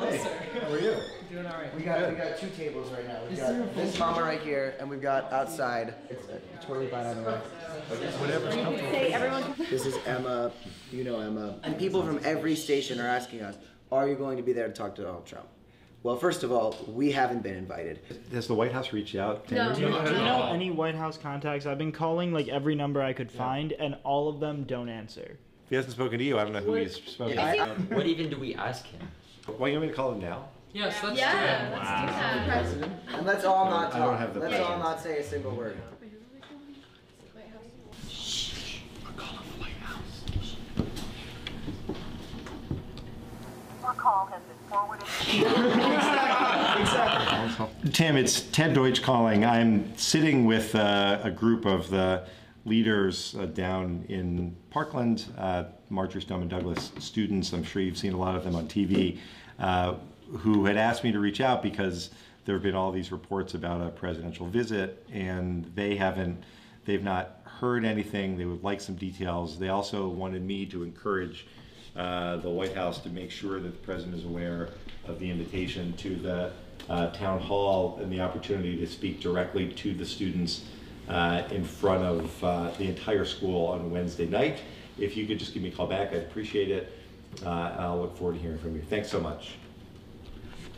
How are you? Doing all right. We got we got two tables right now. We've got this mama right here, and we've got outside. It's uh, totally fine I either way. Say everyone. This is Emma. You know Emma. And people from every station are asking us, "Are you going to be there to talk to Donald Trump?" Well, first of all, we haven't been invited. Has the White House reached out? to No. you? Do you know any White House contacts? I've been calling like every number I could find, and all of them don't answer. If he hasn't spoken to you, I don't know who he's spoken to. Um, what even do we ask him? Well, you want me to call him now? Yes, let's Yeah, let's do that. And let's all not I don't talk. have the let's all patience. not say a single word. Tim, it's Ted Deutch calling. I'm sitting with uh, a group of the leaders uh, down in Parkland, uh, Marjory Stoneman Douglas students. I'm sure you've seen a lot of them on TV, uh, who had asked me to reach out because there have been all these reports about a presidential visit, and they haven't, they've not heard anything. They would like some details. They also wanted me to encourage uh, the White House to make sure that the president is aware of the invitation to the uh, town hall and the opportunity to speak directly to the students uh, in front of uh, the entire school on Wednesday night. If you could just give me a call back, I'd appreciate it. Uh, I'll look forward to hearing from you. Thanks so much.